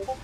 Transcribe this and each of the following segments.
Oh.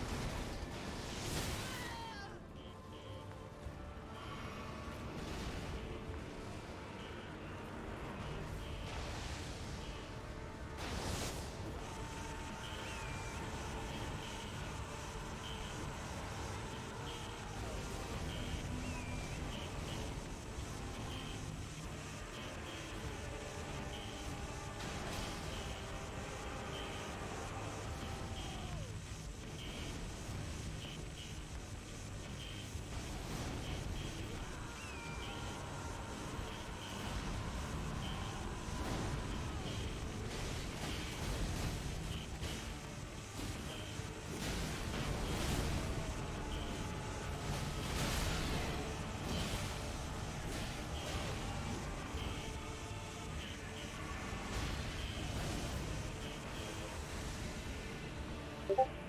you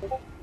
Thank you.